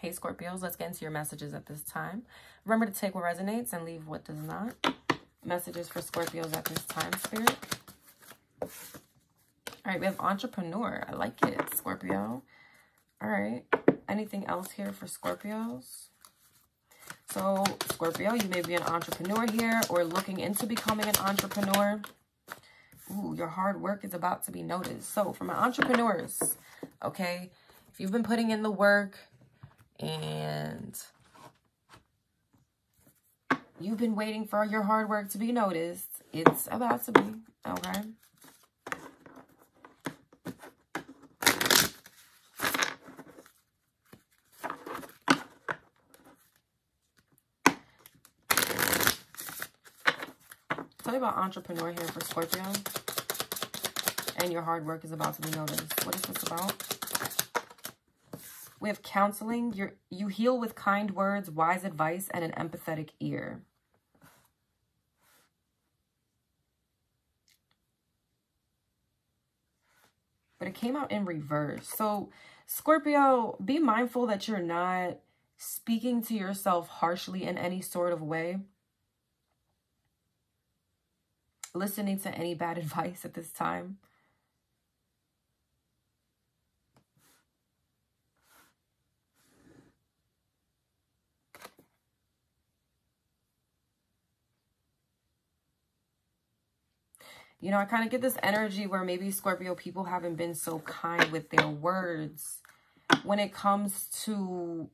Hey, Scorpios, let's get into your messages at this time. Remember to take what resonates and leave what does not. Messages for Scorpios at this time, Spirit. All right, we have entrepreneur. I like it, Scorpio. All right. Anything else here for Scorpios? So, Scorpio, you may be an entrepreneur here or looking into becoming an entrepreneur. Ooh, your hard work is about to be noticed. So, for my entrepreneurs, okay, if you've been putting in the work and you've been waiting for your hard work to be noticed, it's about to be, okay? Tell me about entrepreneur here for Scorpio. And your hard work is about to be noticed. What is this about? We have counseling. you you heal with kind words, wise advice, and an empathetic ear. But it came out in reverse. So, Scorpio, be mindful that you're not speaking to yourself harshly in any sort of way. Listening to any bad advice at this time. You know, I kind of get this energy where maybe Scorpio people haven't been so kind with their words when it comes to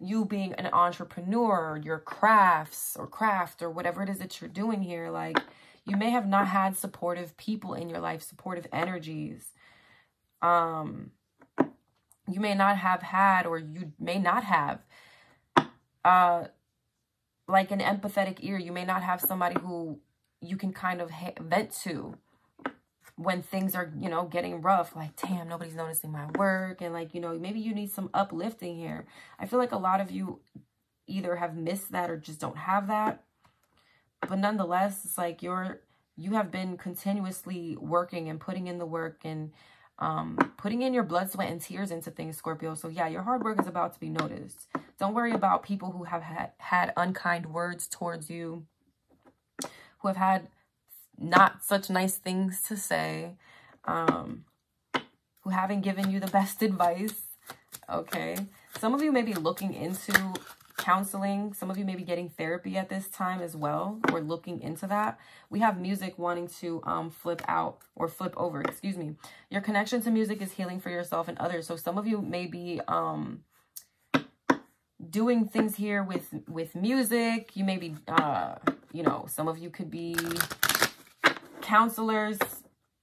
you being an entrepreneur, your crafts or craft or whatever it is that you're doing here. Like, you may have not had supportive people in your life, supportive energies. Um, you may not have had or you may not have uh like an empathetic ear. You may not have somebody who you can kind of vent to when things are, you know, getting rough. Like, damn, nobody's noticing my work. And like, you know, maybe you need some uplifting here. I feel like a lot of you either have missed that or just don't have that. But nonetheless, it's like you're, you have been continuously working and putting in the work and um, putting in your blood, sweat, and tears into things, Scorpio. So yeah, your hard work is about to be noticed. Don't worry about people who have had, had unkind words towards you who have had not such nice things to say, um, who haven't given you the best advice, okay? Some of you may be looking into counseling. Some of you may be getting therapy at this time as well, or looking into that. We have music wanting to um, flip out or flip over, excuse me. Your connection to music is healing for yourself and others. So some of you may be um, doing things here with, with music. You may be... Uh, you know, some of you could be counselors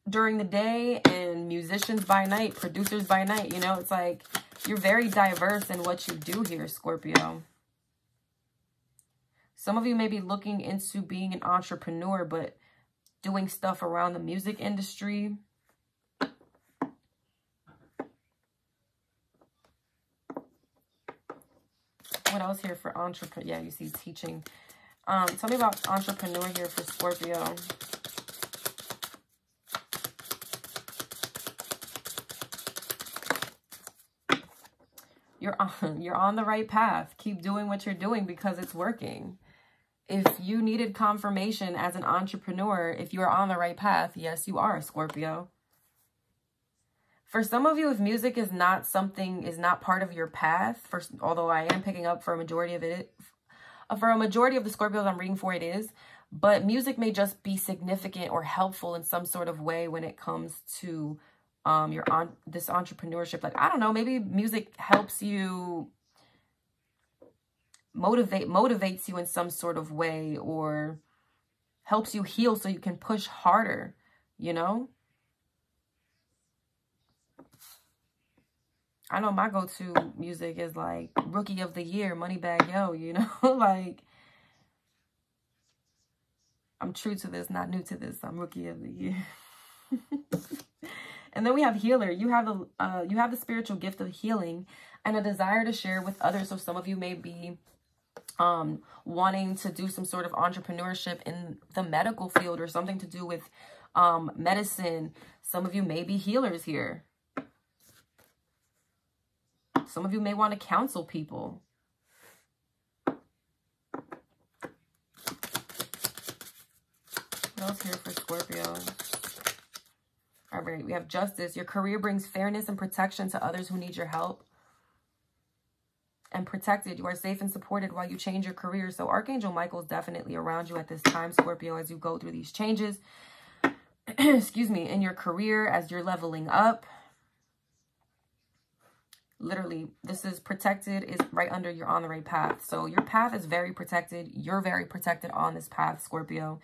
during the day and musicians by night, producers by night. You know, it's like you're very diverse in what you do here, Scorpio. Some of you may be looking into being an entrepreneur, but doing stuff around the music industry. What else here for entrepreneur? Yeah, you see teaching. Um, tell me about entrepreneur here for Scorpio. You're on, you're on the right path. Keep doing what you're doing because it's working. If you needed confirmation as an entrepreneur, if you are on the right path, yes, you are, a Scorpio. For some of you, if music is not something, is not part of your path, for, although I am picking up for a majority of it, uh, for a majority of the Scorpios I'm reading for, it is. But music may just be significant or helpful in some sort of way when it comes to um, your on this entrepreneurship. Like, I don't know, maybe music helps you motivate, motivates you in some sort of way or helps you heal so you can push harder, you know? I know my go-to music is like Rookie of the Year, Moneybagg Yo, you know? like, I'm true to this, not new to this. I'm Rookie of the Year. and then we have Healer. You have the uh, you have the spiritual gift of healing and a desire to share with others. So some of you may be um, wanting to do some sort of entrepreneurship in the medical field or something to do with um, medicine. Some of you may be healers here Some of you may want to counsel people. What else here for Scorpio? All right, we have justice. Your career brings fairness and protection to others who need your help. And protected. You are safe and supported while you change your career. So Archangel Michael is definitely around you at this time, Scorpio, as you go through these changes. Excuse me, in your career as you're leveling up. Literally, this is protected, is right under your on the right path. So your path is very protected. You're very protected on this path, Scorpio.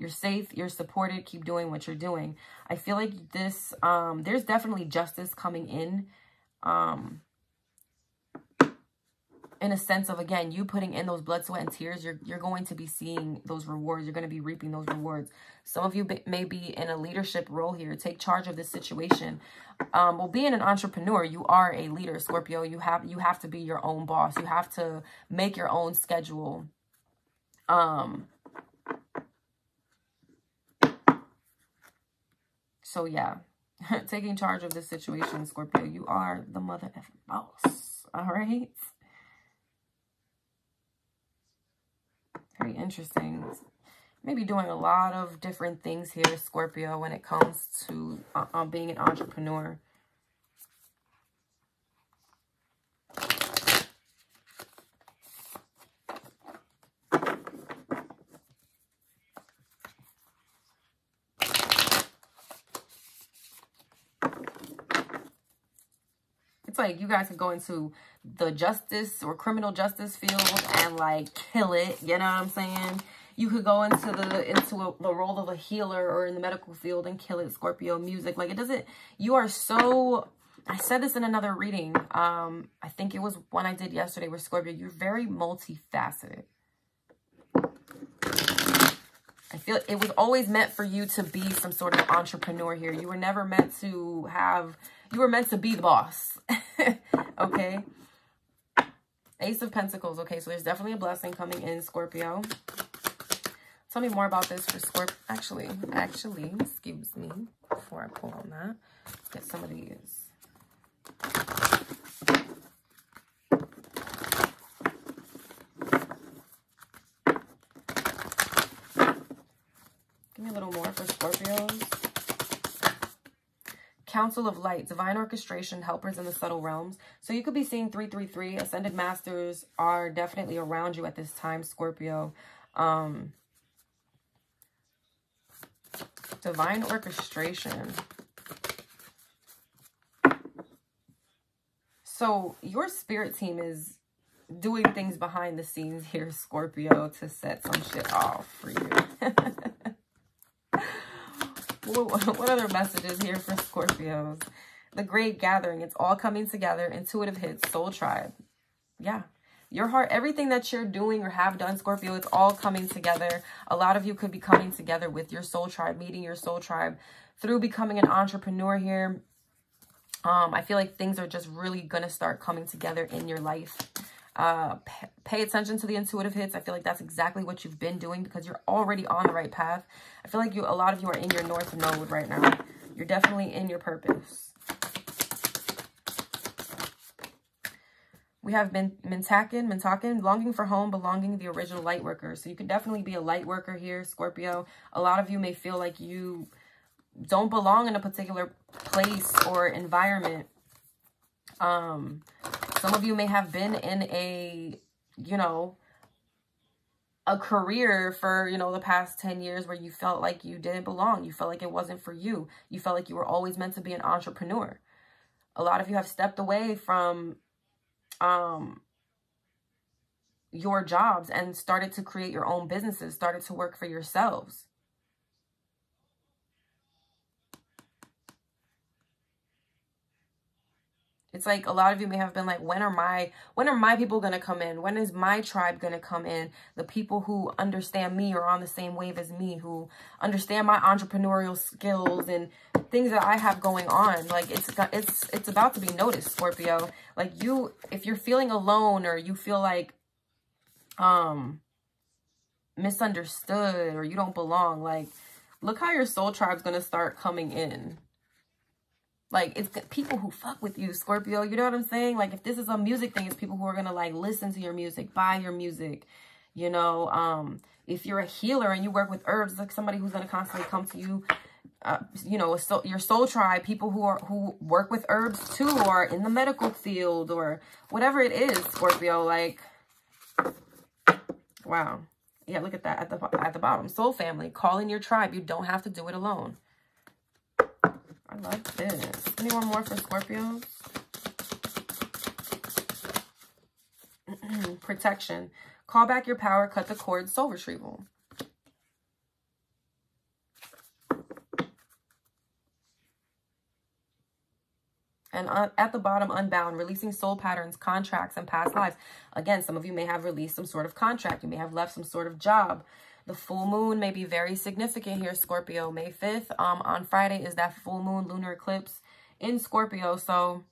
You're safe. You're supported. Keep doing what you're doing. I feel like this, um, there's definitely justice coming in. Um, in a sense of, again, you putting in those blood, sweat, and tears, you're, you're going to be seeing those rewards. You're going to be reaping those rewards. Some of you be, may be in a leadership role here. Take charge of this situation. Um, well, being an entrepreneur, you are a leader, Scorpio. You have, you have to be your own boss. You have to make your own schedule. Um, So yeah, taking charge of this situation, Scorpio, you are the mother of boss. All right. Very interesting. Maybe doing a lot of different things here, Scorpio, when it comes to uh, uh being an entrepreneur. Like you guys could go into the justice or criminal justice field and like kill it. You know what I'm saying? You could go into the into a, the role of a healer or in the medical field and kill it. Scorpio music. Like it doesn't, you are so, I said this in another reading. Um, I think it was one I did yesterday with Scorpio. You're very multifaceted. I feel it was always meant for you to be some sort of entrepreneur here. You were never meant to have you were meant to be the boss. okay. Ace of Pentacles. Okay, so there's definitely a blessing coming in, Scorpio. Tell me more about this for Scorpio. Actually, actually, excuse me, before I pull on that, get some of these. Give me a little more for Scorpios. Council of Light, Divine Orchestration, Helpers in the Subtle Realms. So you could be seeing 333. Ascended Masters are definitely around you at this time, Scorpio. Um, Divine Orchestration. So your spirit team is doing things behind the scenes here, Scorpio, to set some shit off for you. what other messages here for Scorpios? The Great Gathering. It's all coming together. Intuitive hits. Soul Tribe. Yeah. Your heart, everything that you're doing or have done, Scorpio, it's all coming together. A lot of you could be coming together with your soul tribe, meeting your soul tribe through becoming an entrepreneur here. Um, I feel like things are just really going to start coming together in your life. Uh, pay attention to the intuitive hits. I feel like that's exactly what you've been doing because you're already on the right path. I feel like you, a lot of you are in your north node right now. You're definitely in your purpose. We have been Mintakan, Mintakan, longing for home, belonging the original light worker. So you could definitely be a light worker here, Scorpio. A lot of you may feel like you don't belong in a particular place or environment. Um, some of you may have been in a, you know, a career for, you know, the past 10 years where you felt like you didn't belong. You felt like it wasn't for you. You felt like you were always meant to be an entrepreneur. A lot of you have stepped away from um, your jobs and started to create your own businesses, started to work for yourselves. It's like a lot of you may have been like, when are my when are my people gonna come in? When is my tribe gonna come in? The people who understand me or on the same wave as me, who understand my entrepreneurial skills and things that I have going on. Like it's it's it's about to be noticed, Scorpio. Like you, if you're feeling alone or you feel like um misunderstood or you don't belong, like look how your soul tribe's gonna start coming in Like, it's people who fuck with you, Scorpio. You know what I'm saying? Like, if this is a music thing, it's people who are going to, like, listen to your music, buy your music. You know, um, if you're a healer and you work with herbs, like somebody who's going to constantly come to you, uh, you know, so, your soul tribe, people who are who work with herbs too, or in the medical field, or whatever it is, Scorpio. Like, wow. Yeah, look at that at the at the bottom. Soul family, call in your tribe. You don't have to do it alone. I love this. Anyone more for Scorpios? Protection. Call back your power, cut the cord, soul retrieval. And at the bottom, unbound, releasing soul patterns, contracts, and past lives. Again, some of you may have released some sort of contract. You may have left some sort of job. The full moon may be very significant here, Scorpio. May 5th um, on Friday is that full moon lunar eclipse in Scorpio. So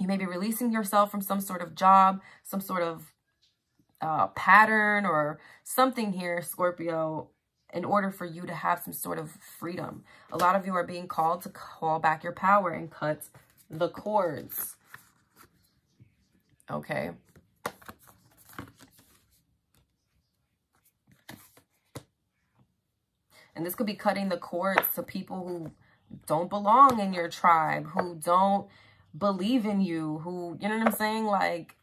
you may be releasing yourself from some sort of job, some sort of uh, pattern or something here, Scorpio, in order for you to have some sort of freedom. A lot of you are being called to call back your power and cut the cords. Okay. And this could be cutting the cords to people who don't belong in your tribe, who don't believe in you, who, you know what I'm saying? Like,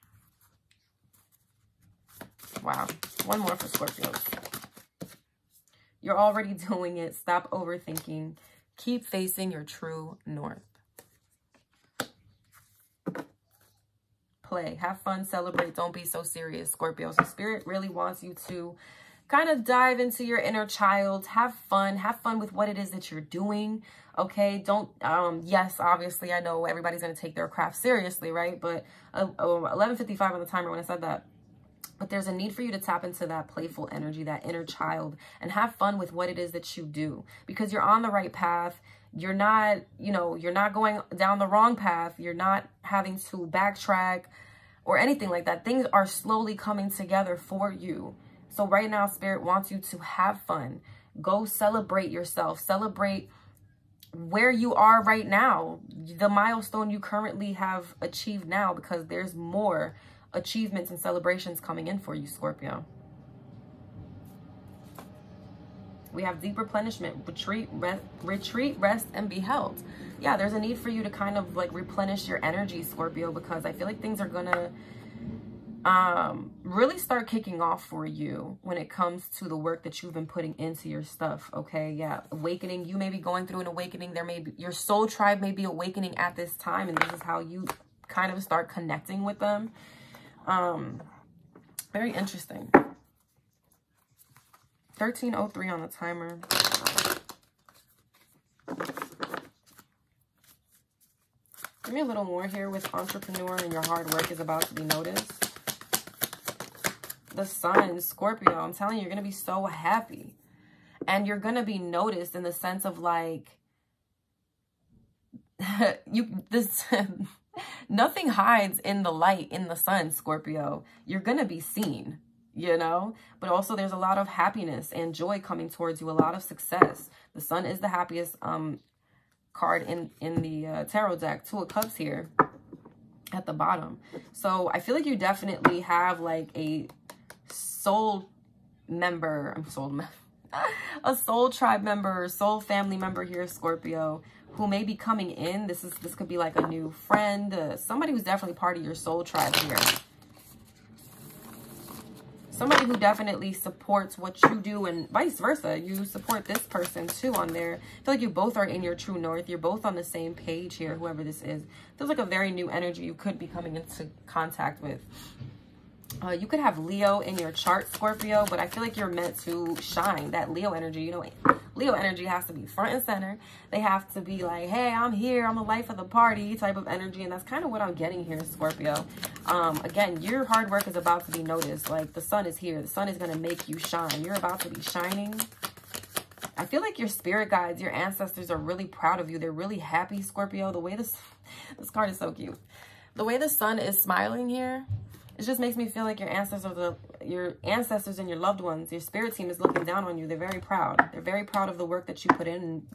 wow. One more for Scorpios. You're already doing it. Stop overthinking. Keep facing your true north. Play. Have fun. Celebrate. Don't be so serious, Scorpio. So Spirit really wants you to kind of dive into your inner child. Have fun. Have fun with what it is that you're doing okay? Don't um yes obviously i know everybody's going to take their craft seriously right? But uh, 11:55 on the timer when i said that. But there's a need for you to tap into that playful energy that inner child and have fun with what it is that you do. Because you're on the right path. You're not you know you're not going down the wrong path. You're not having to backtrack or anything like that. Things are slowly coming together for you so right now, Spirit wants you to have fun. Go celebrate yourself. Celebrate where you are right now, the milestone you currently have achieved now, because there's more achievements and celebrations coming in for you, Scorpio. We have deep replenishment, retreat, rest, retreat, rest, and be held. Yeah, there's a need for you to kind of like replenish your energy, Scorpio, because I feel like things are going to um, really start kicking off for you when it comes to the work that you've been putting into your stuff. Okay. Yeah. Awakening. You may be going through an awakening. There may be your soul tribe may be awakening at this time. And this is how you kind of start connecting with them. Um, very interesting. 1303 on the timer. Give me a little more here with entrepreneur and your hard work is about to be noticed the sun, Scorpio, I'm telling you, you're going to be so happy. And you're going to be noticed in the sense of like, you, this, nothing hides in the light, in the sun, Scorpio. You're going to be seen, you know? But also there's a lot of happiness and joy coming towards you, a lot of success. The sun is the happiest um card in, in the uh, tarot deck. Two of Cups here at the bottom. So I feel like you definitely have like a soul member, I'm soul a soul tribe member, soul family member here, Scorpio, who may be coming in. This is this could be like a new friend, uh, somebody who's definitely part of your soul tribe here. Somebody who definitely supports what you do and vice versa. You support this person too on there. I feel like you both are in your true north. You're both on the same page here, whoever this is. Feels like a very new energy you could be coming into contact with. Uh, you could have Leo in your chart, Scorpio, but I feel like you're meant to shine that Leo energy. You know, Leo energy has to be front and center. They have to be like, hey, I'm here. I'm the life of the party type of energy. And that's kind of what I'm getting here, Scorpio. Um, again, your hard work is about to be noticed. Like the sun is here. The sun is going to make you shine. You're about to be shining. I feel like your spirit guides, your ancestors are really proud of you. They're really happy, Scorpio. The way this, this card is so cute. The way the sun is smiling here, it just makes me feel like your ancestors, are your ancestors and your loved ones, your spirit team is looking down on you. They're very proud. They're very proud of the work that you put in and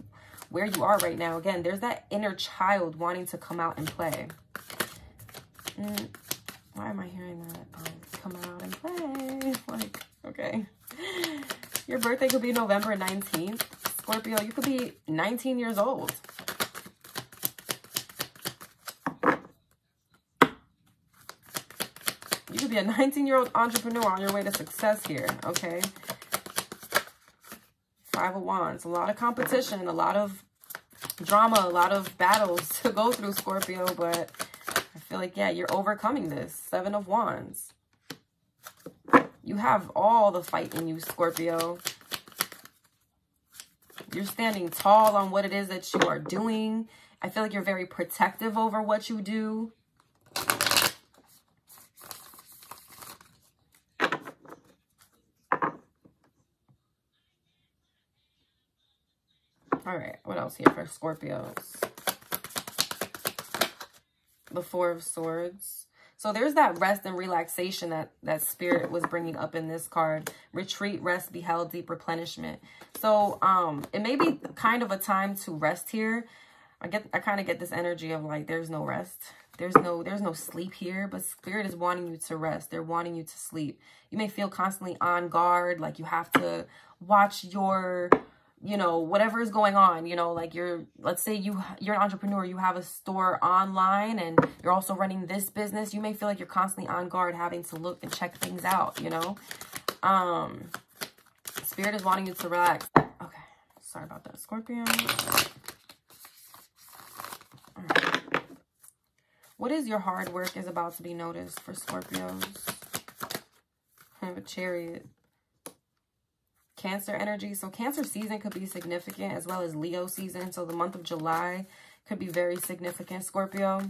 where you are right now. Again, there's that inner child wanting to come out and play. Mm, why am I hearing that? Um, come out and play. Like, okay. Your birthday could be November 19th. Scorpio, you could be 19 years old. You could be a 19-year-old entrepreneur on your way to success here, okay? Five of Wands. A lot of competition, a lot of drama, a lot of battles to go through, Scorpio, but I feel like, yeah, you're overcoming this. Seven of Wands. You have all the fight in you, Scorpio. You're standing tall on what it is that you are doing. I feel like you're very protective over what you do. All right, what else here for Scorpios? The Four of Swords. So there's that rest and relaxation that that spirit was bringing up in this card. Retreat, rest, be held, deep replenishment. So um, it may be kind of a time to rest here. I get, I kind of get this energy of like, there's no rest. There's no, there's no sleep here, but spirit is wanting you to rest. They're wanting you to sleep. You may feel constantly on guard, like you have to watch your you know, whatever is going on, you know, like you're, let's say you, you're an entrepreneur, you have a store online and you're also running this business. You may feel like you're constantly on guard, having to look and check things out, you know. Um, Spirit is wanting you to relax. Okay. Sorry about that, Scorpio. What is your hard work is about to be noticed for Scorpios? I have a chariot. Cancer energy. So Cancer season could be significant as well as Leo season. So the month of July could be very significant, Scorpio.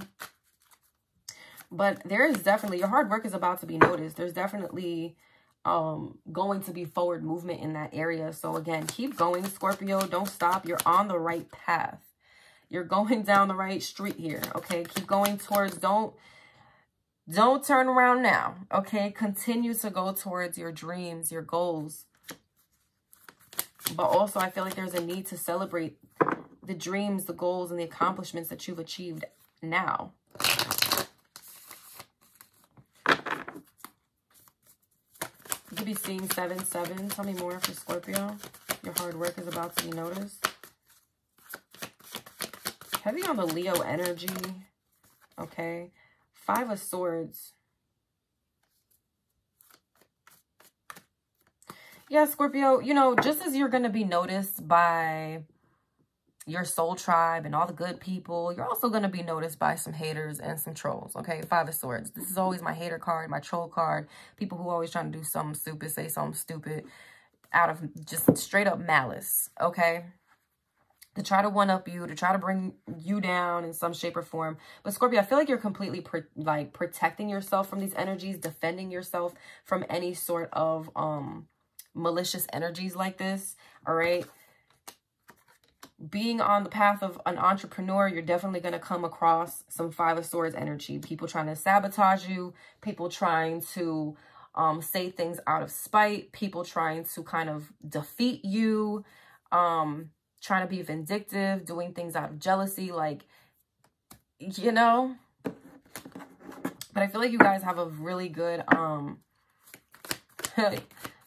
But there is definitely, your hard work is about to be noticed. There's definitely um going to be forward movement in that area. So again, keep going, Scorpio. Don't stop. You're on the right path. You're going down the right street here, okay? Keep going towards, don't, don't turn around now, okay? Continue to go towards your dreams, your goals, but also, I feel like there's a need to celebrate the dreams, the goals, and the accomplishments that you've achieved now. You could be seeing 7-7. Tell me more for Scorpio. Your hard work is about to be noticed. Heavy on the Leo energy. Okay. Five of Swords. Yeah, Scorpio, you know, just as you're going to be noticed by your soul tribe and all the good people, you're also going to be noticed by some haters and some trolls, okay? Five of Swords. This is always my hater card, my troll card. People who always trying to do something stupid, say something stupid out of just straight up malice, okay? To try to one-up you, to try to bring you down in some shape or form. But Scorpio, I feel like you're completely, like, protecting yourself from these energies, defending yourself from any sort of, um malicious energies like this, all right? Being on the path of an entrepreneur, you're definitely going to come across some Five of Swords energy. People trying to sabotage you, people trying to um, say things out of spite, people trying to kind of defeat you, um, trying to be vindictive, doing things out of jealousy, like, you know. But I feel like you guys have a really good, um,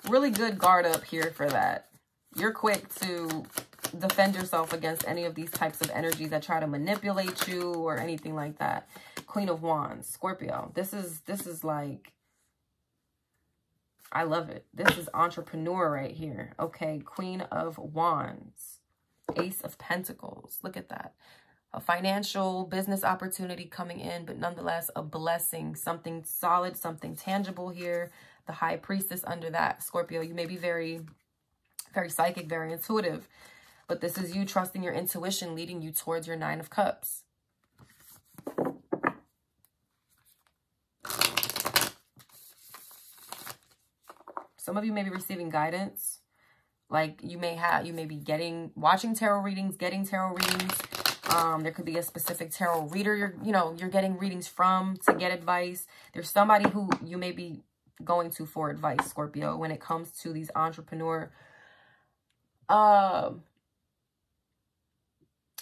really good guard up here for that. You're quick to defend yourself against any of these types of energies that try to manipulate you or anything like that. Queen of Wands, Scorpio. This is this is like I love it. This is entrepreneur right here. Okay, Queen of Wands. Ace of Pentacles. Look at that. A financial business opportunity coming in, but nonetheless a blessing. Something solid, something tangible here the high priestess under that. Scorpio, you may be very, very psychic, very intuitive. But this is you trusting your intuition, leading you towards your nine of cups. Some of you may be receiving guidance. Like you may have, you may be getting, watching tarot readings, getting tarot readings. Um, there could be a specific tarot reader you're, you know, you're getting readings from to get advice. There's somebody who you may be going to for advice, Scorpio, when it comes to these entrepreneur uh,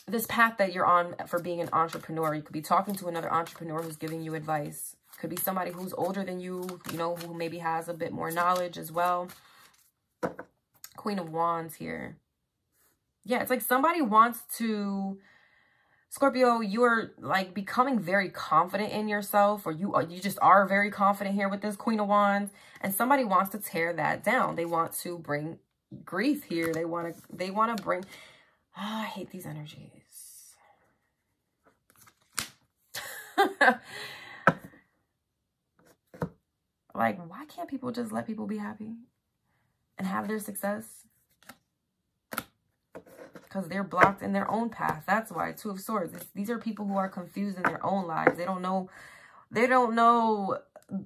this path that you're on for being an entrepreneur. You could be talking to another entrepreneur who's giving you advice. Could be somebody who's older than you, you know, who maybe has a bit more knowledge as well. Queen of Wands here. Yeah, it's like somebody wants to Scorpio, you're like becoming very confident in yourself or you uh, you just are very confident here with this Queen of Wands and somebody wants to tear that down. They want to bring grief here. They want to they want to bring oh, I hate these energies. like why can't people just let people be happy and have their success? Because they're blocked in their own path. That's why. Two of Swords. These are people who are confused in their own lives. They don't know. They don't know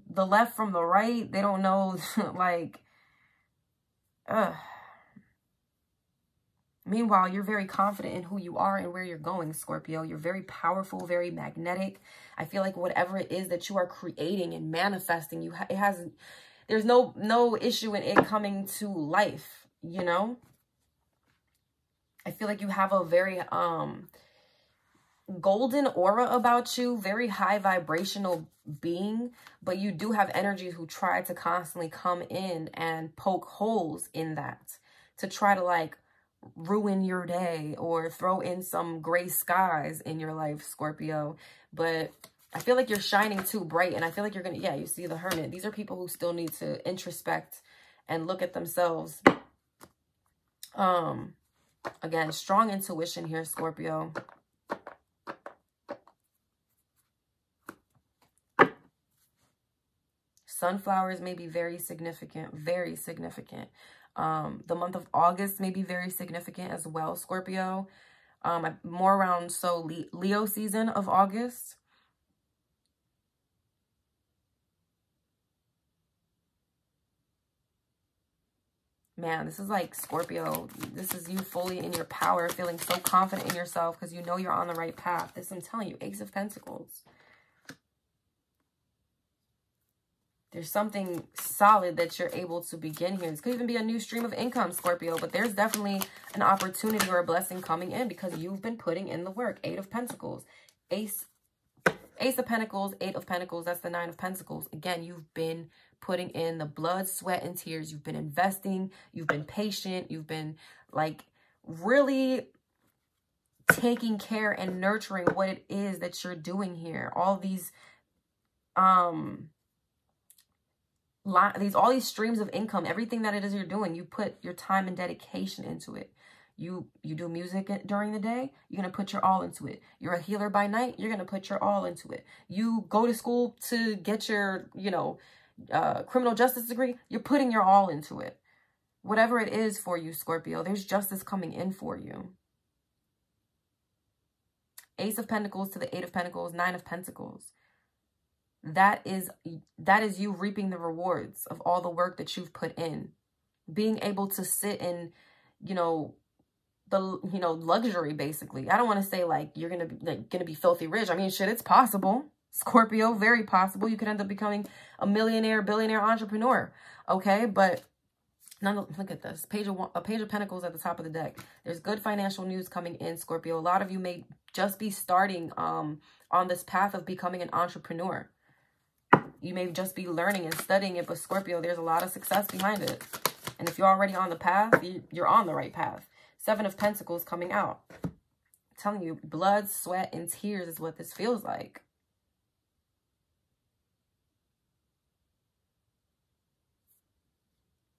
the left from the right. They don't know, like, uh. Meanwhile, you're very confident in who you are and where you're going, Scorpio. You're very powerful, very magnetic. I feel like whatever it is that you are creating and manifesting, you ha it has, there's no no issue in it coming to life, you know? I feel like you have a very um golden aura about you, very high vibrational being, but you do have energies who try to constantly come in and poke holes in that to try to like ruin your day or throw in some gray skies in your life, Scorpio. But I feel like you're shining too bright and I feel like you're going to, yeah, you see the hermit. These are people who still need to introspect and look at themselves. Um, Again, strong intuition here, Scorpio. Sunflowers may be very significant, very significant. Um, the month of August may be very significant as well, Scorpio. Um, more around so Leo season of August. Man, this is like Scorpio. This is you fully in your power, feeling so confident in yourself because you know you're on the right path. This, I'm telling you, Ace of Pentacles. There's something solid that you're able to begin here. This could even be a new stream of income, Scorpio, but there's definitely an opportunity or a blessing coming in because you've been putting in the work. Eight of Pentacles, Ace, Ace of Pentacles, Eight of Pentacles, that's the Nine of Pentacles. Again, you've been putting in the blood, sweat, and tears. You've been investing. You've been patient. You've been like really taking care and nurturing what it is that you're doing here. All these, um, these all these streams of income, everything that it is you're doing, you put your time and dedication into it. You you do music during the day, you're going to put your all into it. You're a healer by night, you're going to put your all into it. You go to school to get your, you know, uh, criminal justice degree, you're putting your all into it. Whatever it is for you, Scorpio, there's justice coming in for you. Ace of Pentacles to the Eight of Pentacles, Nine of Pentacles. That is, that is you reaping the rewards of all the work that you've put in. Being able to sit and, you know, the, you know, luxury, basically. I don't want to say, like, you're to be, like, to be filthy rich. I mean, shit, it's possible. Scorpio, very possible. You could end up becoming a millionaire, billionaire entrepreneur. Okay, but none, look at this. Page of, a page of Pentacles at the top of the deck. There's good financial news coming in, Scorpio. A lot of you may just be starting um, on this path of becoming an entrepreneur. You may just be learning and studying it, but Scorpio, there's a lot of success behind it. And if you're already on the path, you're on the right path. Seven of Pentacles coming out. I'm telling you, blood, sweat, and tears is what this feels like.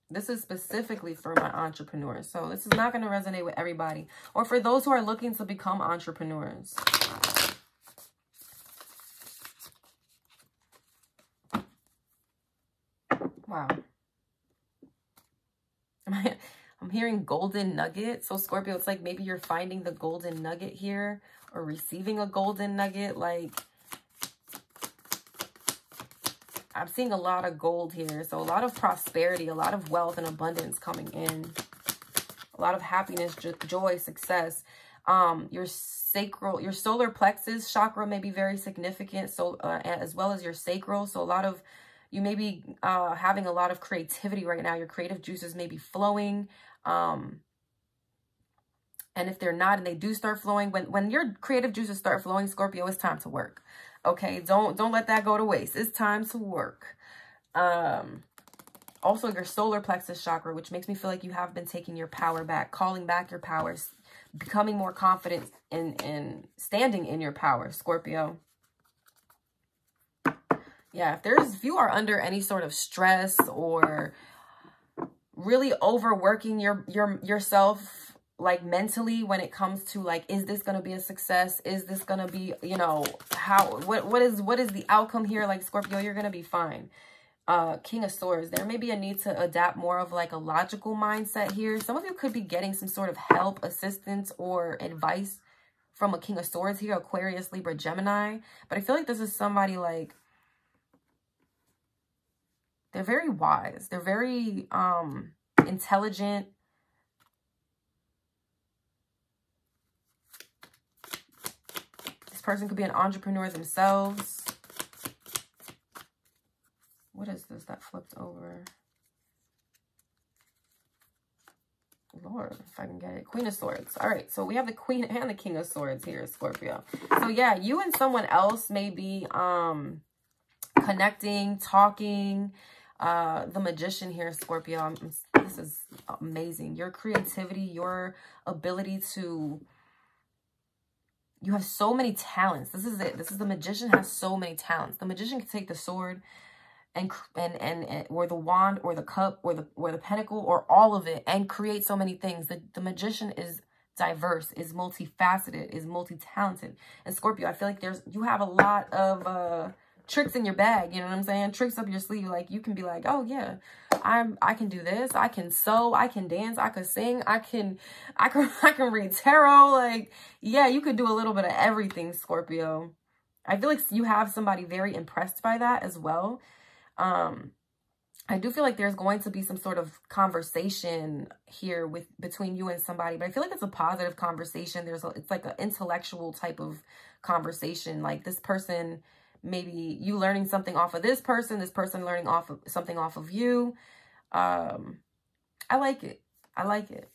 This is specifically for my entrepreneurs. So this is not going to resonate with everybody. Or for those who are looking to become entrepreneurs. Wow. I'm hearing golden nugget. So Scorpio, it's like maybe you're finding the golden nugget here or receiving a golden nugget. Like I'm seeing a lot of gold here. So a lot of prosperity, a lot of wealth and abundance coming in. A lot of happiness, joy, success. Um, your sacral, your solar plexus chakra may be very significant, so uh, as well as your sacral. So a lot of, you may be uh, having a lot of creativity right now. Your creative juices may be flowing. Um, And if they're not and they do start flowing, when, when your creative juices start flowing, Scorpio, it's time to work. Okay, don't don't let that go to waste. It's time to work. Um, also your solar plexus chakra, which makes me feel like you have been taking your power back, calling back your powers, becoming more confident in, in standing in your power, Scorpio. Yeah, if there's, if you are under any sort of stress or really overworking your, your, yourself, like mentally when it comes to like, is this going to be a success? Is this going to be, you know, how, what, what is, what is the outcome here? Like Scorpio, you're going to be fine uh, King of Swords, there may be a need to adapt more of like a logical mindset here. Some of you could be getting some sort of help, assistance, or advice from a King of Swords here, Aquarius, Libra, Gemini. But I feel like this is somebody like, they're very wise. They're very um, intelligent. This person could be an entrepreneur themselves. What is this that flipped over? Lord, if I can get it. Queen of Swords. All right, so we have the Queen and the King of Swords here, Scorpio. So yeah, you and someone else may be um, connecting, talking. Uh, the Magician here, Scorpio. I'm, this is amazing. Your creativity, your ability to... You have so many talents. This is it. This is the Magician has so many talents. The Magician can take the sword and and and, and or the wand or the cup or the or the pentacle or all of it and create so many things. The the magician is diverse, is multifaceted, is multi-talented. And Scorpio, I feel like there's you have a lot of uh tricks in your bag, you know what I'm saying? Tricks up your sleeve. Like you can be like, oh yeah, I'm I can do this, I can sew, I can dance, I can sing, I can I can I can read tarot. Like, yeah, you could do a little bit of everything, Scorpio. I feel like you have somebody very impressed by that as well. Um, I do feel like there's going to be some sort of conversation here with between you and somebody, but I feel like it's a positive conversation. There's a, it's like an intellectual type of conversation. Like this person, maybe you learning something off of this person, this person learning off of something off of you. Um, I like it. I like it.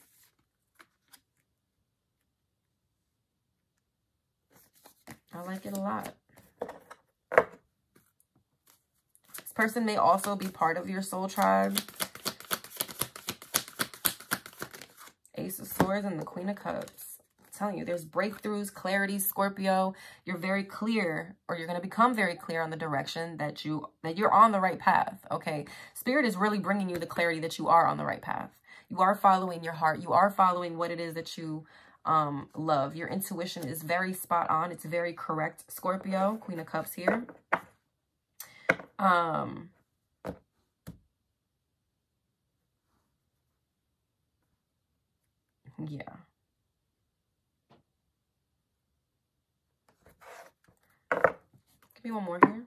I like it a lot. This person may also be part of your soul tribe. Ace of Swords and the Queen of Cups. Telling you, there's breakthroughs, clarity, Scorpio. You're very clear, or you're going to become very clear on the direction that, you, that you're on the right path, okay? Spirit is really bringing you the clarity that you are on the right path. You are following your heart. You are following what it is that you um, love. Your intuition is very spot on. It's very correct, Scorpio. Queen of Cups here. Um, yeah. Give me one more here.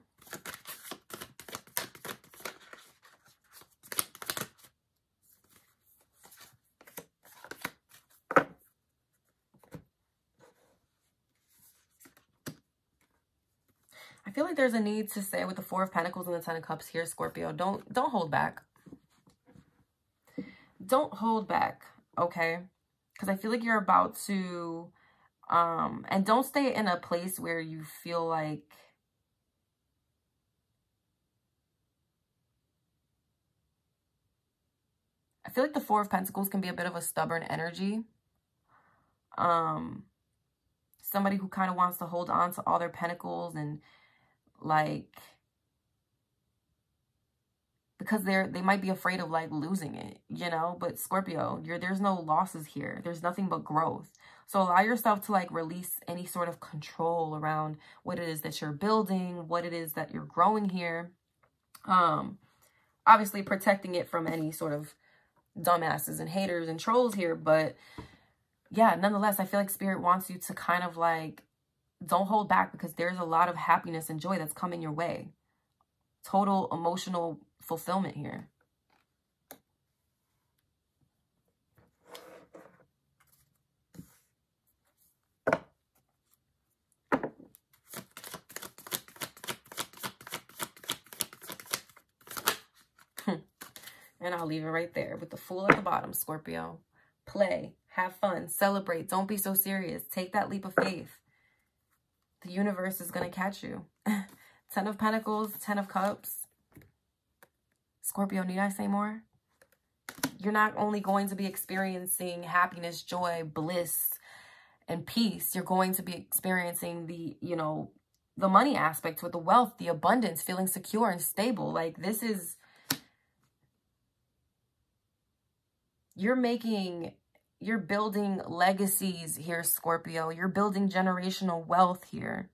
I feel like there's a need to say with the Four of Pentacles and the Ten of Cups here, Scorpio, don't, don't hold back. Don't hold back, okay? Because I feel like you're about to, um, and don't stay in a place where you feel like, I feel like the Four of Pentacles can be a bit of a stubborn energy. Um, somebody who kind of wants to hold on to all their pentacles and like because they're they might be afraid of like losing it you know? But scorpio you're there's no losses here. There's nothing but growth. So allow yourself to like release any sort of control around what it is that you're building what it is that you're growing here. Um obviously protecting it from any sort of dumbasses and haters and trolls here but yeah nonetheless i feel like spirit wants you to kind of like don't hold back because there's a lot of happiness and joy that's coming your way. Total emotional fulfillment here. And I'll leave it right there with the Fool at the bottom, Scorpio. Play, Have fun. Celebrate. Don't be so serious. Take that leap of faith. The universe is going to catch you. Ten of Pentacles, Ten of Cups. Scorpio, need I say more? You're not only going to be experiencing happiness, joy, bliss, and peace. You're going to be experiencing the, you know, the money aspect with the wealth, the abundance, feeling secure and stable. Like this is, you're making, you're building legacies here, Scorpio. You're building generational wealth here.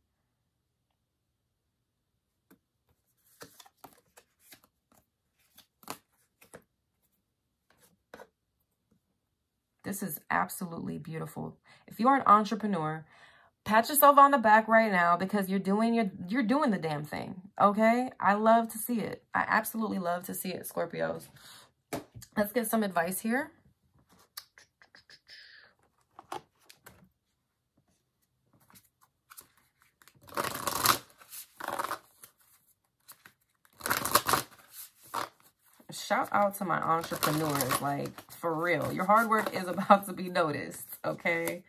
This is absolutely beautiful. If you are an entrepreneur, pat yourself on the back right now because you're doing your you're doing the damn thing. Okay? I love to see it. I absolutely love to see it, Scorpios. Let's get some advice here. shout out to my entrepreneurs. Like, for real. Your hard work is about to be noticed, okay?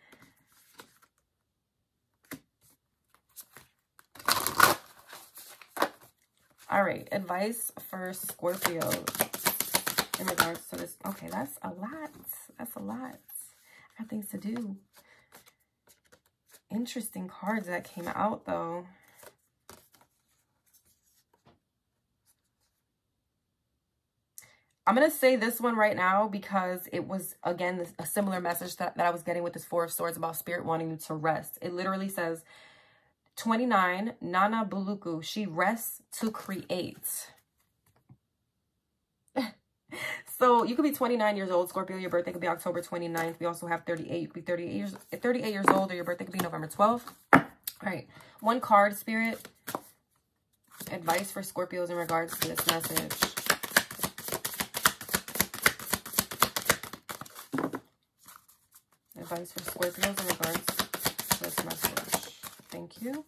All right, advice for Scorpio in regards to this. Okay, that's a lot. That's a lot. I have things to do. Interesting cards that came out, though. I'm going to say this one right now because it was, again, a similar message that, that I was getting with this Four of Swords about Spirit wanting you to rest. It literally says, 29, Nana Buluku, she rests to create. So you could be 29 years old, Scorpio. Your birthday could be October 29th. We also have 38. You could be 38 years, 38 years old, or your birthday could be November 12th. All right. One card, Spirit. Advice for Scorpios in regards to this message. advice for Scorpios in regards to this message. Thank you.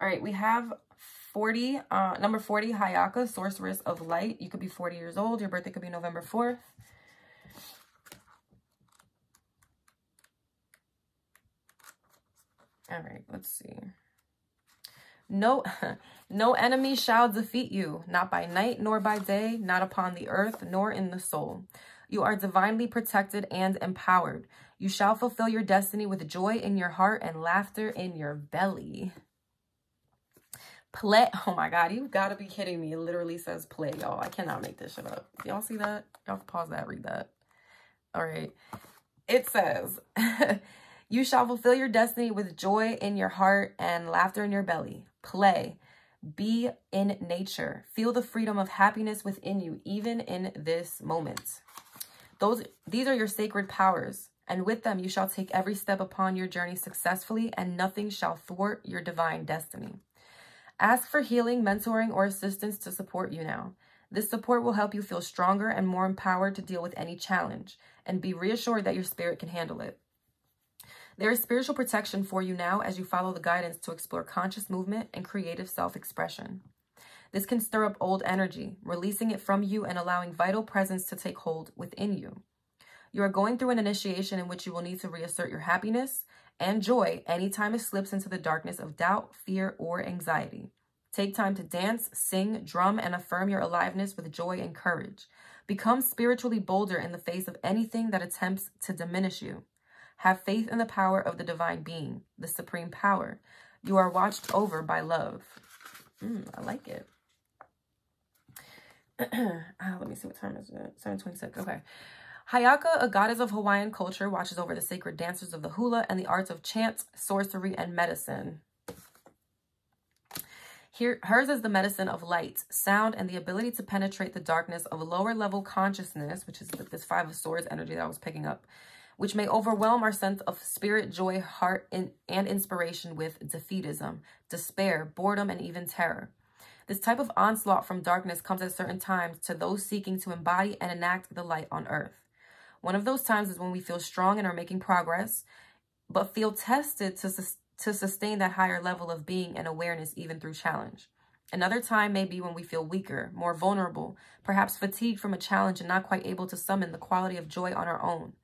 All right, we have 40, uh, number 40, Hayaka, Sorceress of Light. You could be 40 years old. Your birthday could be November 4th. All right, let's see. No, no enemy shall defeat you, not by night nor by day, not upon the earth nor in the soul. You are divinely protected and empowered. You shall fulfill your destiny with joy in your heart and laughter in your belly. Play. Oh my God, you've got to be kidding me. It literally says play, y'all. I cannot make this shit up. Y'all see that? Y'all pause that, read that. All right. It says, you shall fulfill your destiny with joy in your heart and laughter in your belly. Play. Be in nature. Feel the freedom of happiness within you, even in this moment. Those, these are your sacred powers and with them you shall take every step upon your journey successfully, and nothing shall thwart your divine destiny. Ask for healing, mentoring, or assistance to support you now. This support will help you feel stronger and more empowered to deal with any challenge, and be reassured that your spirit can handle it. There is spiritual protection for you now as you follow the guidance to explore conscious movement and creative self-expression. This can stir up old energy, releasing it from you and allowing vital presence to take hold within you. You are going through an initiation in which you will need to reassert your happiness and joy anytime it slips into the darkness of doubt, fear, or anxiety. Take time to dance, sing, drum, and affirm your aliveness with joy and courage. Become spiritually bolder in the face of anything that attempts to diminish you. Have faith in the power of the divine being, the supreme power. You are watched over by love. Mm, I like it. ah, let me see what time is it. 726. Okay. Hayaka, a goddess of Hawaiian culture, watches over the sacred dancers of the hula and the arts of chant, sorcery, and medicine. Here, hers is the medicine of light, sound, and the ability to penetrate the darkness of lower level consciousness, which is this five of swords energy that I was picking up, which may overwhelm our sense of spirit, joy, heart, and inspiration with defeatism, despair, boredom, and even terror. This type of onslaught from darkness comes at certain times to those seeking to embody and enact the light on earth. One of those times is when we feel strong and are making progress, but feel tested to, to sustain that higher level of being and awareness even through challenge. Another time may be when we feel weaker, more vulnerable, perhaps fatigued from a challenge and not quite able to summon the quality of joy on our own.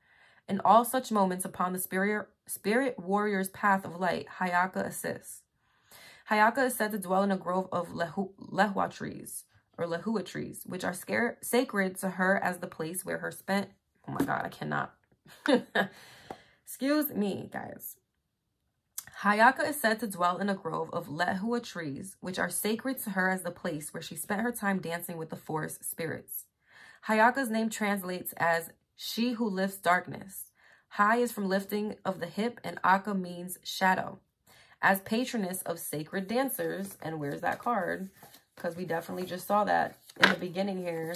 In all such moments upon the spirit, spirit warrior's path of light, Hayaka assists. Hayaka is said to dwell in a grove of lehu, lehua trees, or lehua trees, which are sacred to her as the place where her spent... Oh my god, I cannot. Excuse me, guys. Hayaka is said to dwell in a grove of lehua trees, which are sacred to her as the place where she spent her time dancing with the forest spirits. Hayaka's name translates as she who lifts darkness. Hai is from lifting of the hip, and Aka means shadow. As patroness of sacred dancers, and where's that card? Because we definitely just saw that in the beginning here.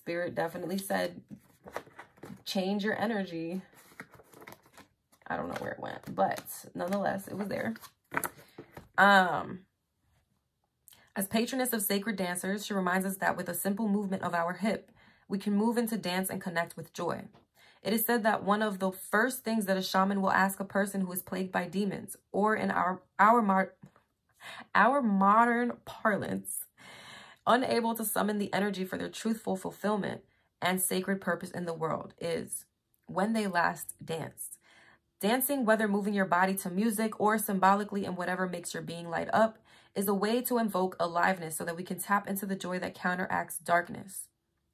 Spirit definitely said, change your energy. I don't know where it went, but nonetheless, it was there. Um, as patroness of sacred dancers, she reminds us that with a simple movement of our hip, we can move into dance and connect with joy. It is said that one of the first things that a shaman will ask a person who is plagued by demons, or in our our our modern parlance, unable to summon the energy for their truthful fulfillment and sacred purpose in the world, is when they last danced. Dancing, whether moving your body to music or symbolically in whatever makes your being light up, is a way to invoke aliveness so that we can tap into the joy that counteracts darkness.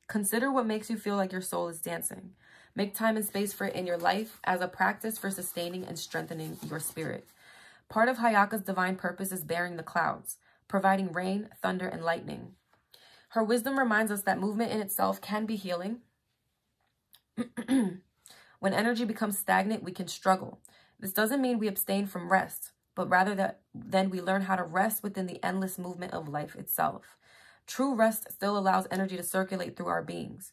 Consider what makes you feel like your soul is dancing. Make time and space for it in your life as a practice for sustaining and strengthening your spirit. Part of Hayaka's divine purpose is bearing the clouds, providing rain, thunder, and lightning. Her wisdom reminds us that movement in itself can be healing. When energy becomes stagnant, we can struggle. This doesn't mean we abstain from rest, but rather that then we learn how to rest within the endless movement of life itself. True rest still allows energy to circulate through our beings.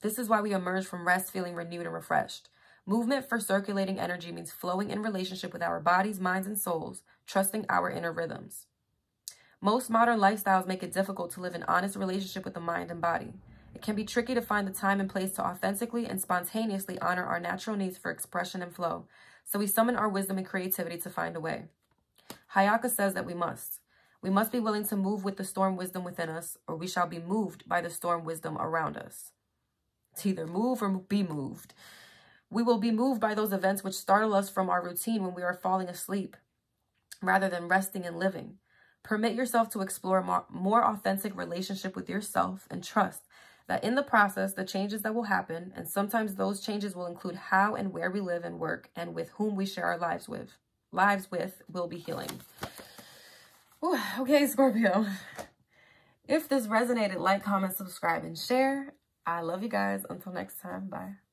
This is why we emerge from rest feeling renewed and refreshed. Movement for circulating energy means flowing in relationship with our bodies, minds, and souls, trusting our inner rhythms. Most modern lifestyles make it difficult to live an honest relationship with the mind and body. It can be tricky to find the time and place to authentically and spontaneously honor our natural needs for expression and flow, so we summon our wisdom and creativity to find a way. Hayaka says that we must. We must be willing to move with the storm wisdom within us, or we shall be moved by the storm wisdom around us. To either move or be moved. We will be moved by those events which startle us from our routine when we are falling asleep, rather than resting and living. Permit yourself to explore a more, more authentic relationship with yourself and trust that in the process, the changes that will happen, and sometimes those changes will include how and where we live and work and with whom we share our lives with, lives with will be healing. Ooh, okay, Scorpio. If this resonated, like, comment, subscribe, and share. I love you guys. Until next time, bye.